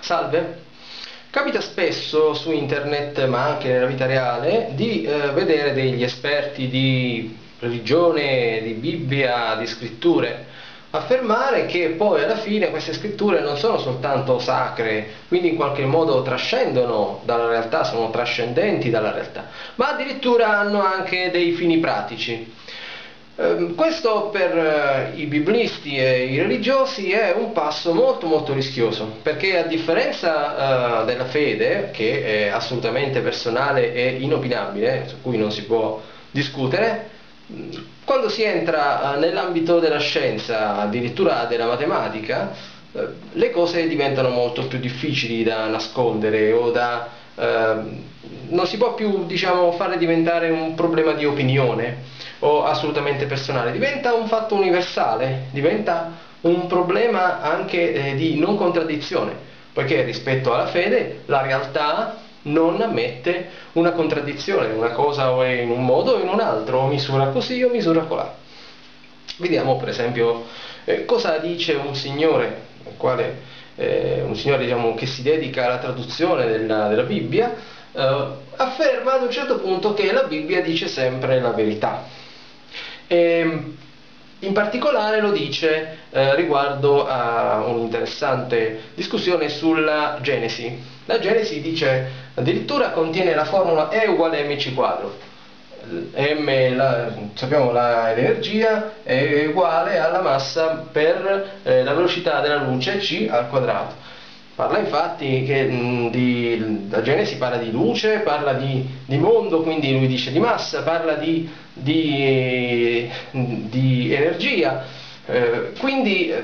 Salve! Capita spesso su internet, ma anche nella vita reale, di eh, vedere degli esperti di religione, di Bibbia, di scritture, affermare che poi alla fine queste scritture non sono soltanto sacre, quindi in qualche modo trascendono dalla realtà, sono trascendenti dalla realtà, ma addirittura hanno anche dei fini pratici. Ehm, questo per eh, i biblisti e i religiosi è un passo molto molto rischioso, perché a differenza uh, della fede, che è assolutamente personale e inopinabile, su cui non si può discutere, quando si entra uh, nell'ambito della scienza, addirittura della matematica, le cose diventano molto più difficili da nascondere o da... non si può più diciamo, farle diventare un problema di opinione o assolutamente personale, diventa un fatto universale, diventa un problema anche eh, di non contraddizione, poiché rispetto alla fede la realtà non ammette una contraddizione, una cosa o in un modo o in un altro, o misura così o misura colà. Vediamo per esempio eh, cosa dice un signore, quale, eh, un signore diciamo, che si dedica alla traduzione della, della Bibbia, eh, afferma ad un certo punto che la Bibbia dice sempre la verità. E, ehm, in particolare lo dice eh, riguardo a un'interessante discussione sulla Genesi. La Genesi dice addirittura contiene la formula E uguale mc quadro. M, la, l'energia è uguale alla massa per eh, la velocità della luce c al quadrato Parla infatti che di, la Genesi parla di luce, parla di, di, mondo, quindi lui dice di massa, parla di, di, di energia. Eh, quindi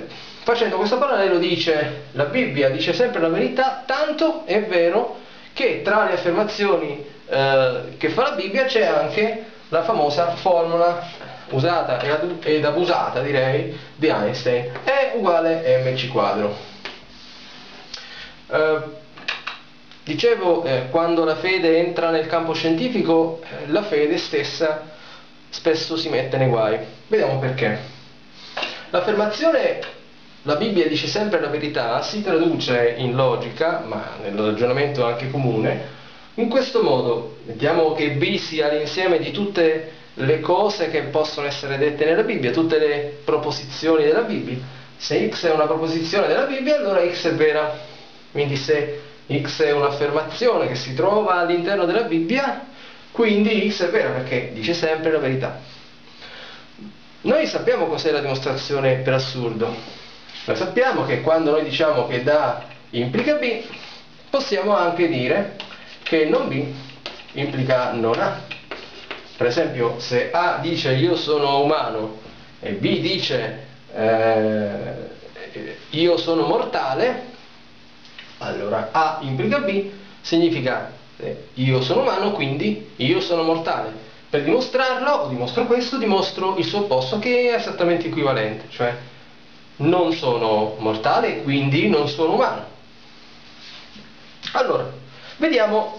facendo questo parallelo dice la Bibbia dice sempre la verità, tanto è vero che tra le affermazioni eh, che fa la Bibbia c'è anche la famosa formula usata ed abusata direi di Einstein, E uguale mc quadro. Eh, dicevo, eh, quando la fede entra nel campo scientifico, eh, la fede stessa spesso si mette nei guai. Vediamo perché. L'affermazione la Bibbia dice sempre la verità si traduce in logica, ma nel ragionamento anche comune, in questo modo. Mettiamo che B sia l'insieme di tutte le cose che possono essere dette nella Bibbia, tutte le proposizioni della Bibbia. Se X è una proposizione della Bibbia, allora X è vera. Quindi se X è un'affermazione che si trova all'interno della Bibbia, quindi X è vero perché dice sempre la verità. Noi sappiamo cos'è la dimostrazione per assurdo. Noi sappiamo che quando noi diciamo che da implica B, possiamo anche dire che non B implica non A. Per esempio, se A dice io sono umano e B dice eh, io sono mortale, allora A implica B significa io sono umano, quindi io sono mortale. Per dimostrarlo, o dimostro questo, dimostro il suo opposto che è esattamente equivalente, cioè non sono mortale, quindi non sono umano. Allora, vediamo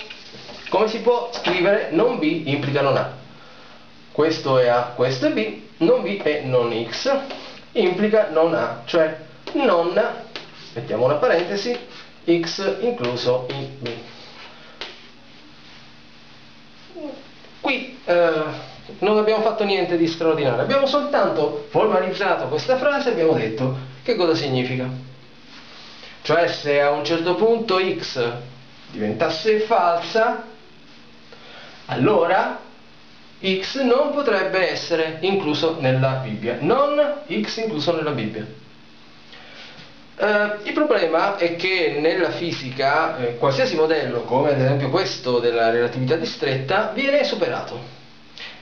come si può scrivere non B implica non A. Questo è A, questo è B, non B è non X, implica non A, cioè non, mettiamo una parentesi, x incluso in b. eh, non abbiamo fatto niente di straordinario, abbiamo soltanto formalizzato questa frase e abbiamo detto che cosa significa. Cioè se a un certo punto x diventasse falsa, allora x non potrebbe essere incluso nella Bibbia, non x incluso nella Bibbia. Uh, il problema è che nella fisica eh, qualsiasi modello, come ad esempio questo della relatività distretta, viene superato.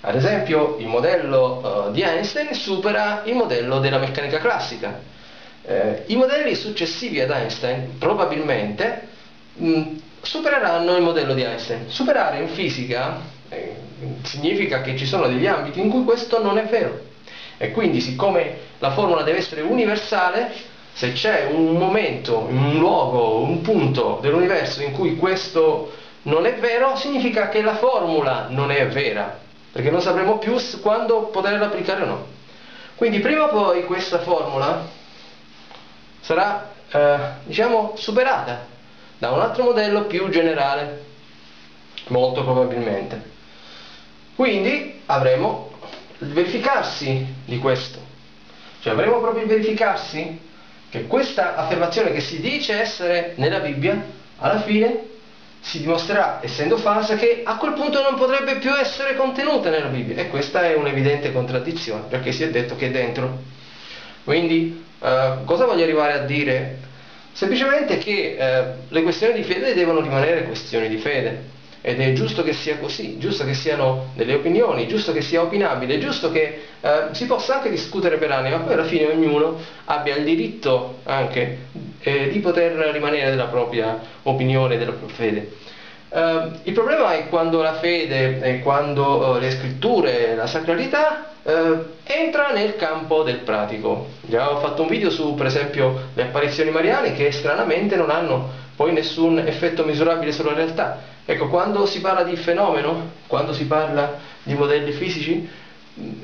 Ad esempio il modello uh, di Einstein supera il modello della meccanica classica. Uh, I modelli successivi ad Einstein probabilmente mh, mm, supereranno il modello di Einstein. Superare in fisica eh, significa che ci sono degli ambiti in cui questo non è vero. E quindi siccome la formula deve essere universale, se c'è un momento, un luogo, un punto dell'universo in cui questo non è vero, significa che la formula non è vera, perché non sapremo più quando poterla applicare o no. Quindi prima o poi questa formula sarà, eh, diciamo, superata, da un altro modello più generale, molto probabilmente. Quindi avremo il verificarsi di questo, cioè avremo proprio il verificarsi che questa affermazione che si dice essere nella Bibbia, alla fine si dimostrerà, essendo falsa, che a quel punto non potrebbe più essere contenuta nella Bibbia. E questa è un'evidente contraddizione, perché si è detto che è dentro. Quindi, eh, cosa voglio arrivare a dire? Semplicemente che eh, le questioni di fede devono rimanere questioni di fede ed è giusto che sia così, giusto che siano delle opinioni, giusto che sia opinabile, giusto che eh, si possa anche discutere per anni, ma poi alla fine ognuno abbia il diritto anche eh, di poter rimanere della propria opinione, della propria fede. Uh, il problema è quando la fede e quando uh, le scritture, la sacralità uh, entra nel campo del pratico. Già ho fatto un video su per esempio le apparizioni mariane che stranamente non hanno poi nessun effetto misurabile sulla realtà. Ecco, quando si parla di fenomeno, quando si parla di modelli fisici,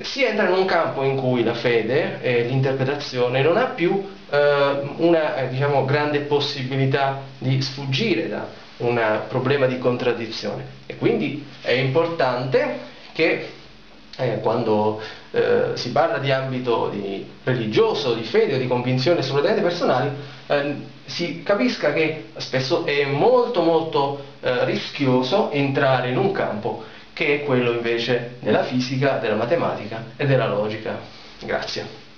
si entra in un campo in cui la fede e l'interpretazione non ha più una diciamo, grande possibilità di sfuggire da un problema di contraddizione. E quindi è importante che eh, quando eh, si parla di ambito di religioso, di fede o di convinzione assolutamente personali, eh, si capisca che spesso è molto molto eh, rischioso entrare in un campo che è quello invece della fisica, della matematica e della logica. Grazie.